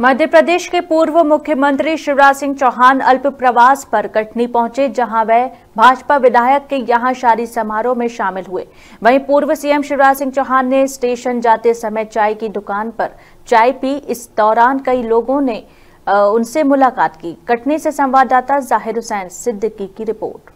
मध्य प्रदेश के पूर्व मुख्यमंत्री शिवराज सिंह चौहान अल्प प्रवास पर कटनी पहुँचे, जहाँ वह भाजपा विधायक के यहाँ शादी समारोह में शामिल हुए। वहीं पूर्व सीएम शिवराज सिंह चौहान ने स्टेशन जाते समय चाय की दुकान पर चाय पी। इस दौरान कई लोगों ने उनसे मुलाकात की। कटनी से संवाददाता ज़ाहिर हुसैन सिद्दीकी की रिपोर्ट।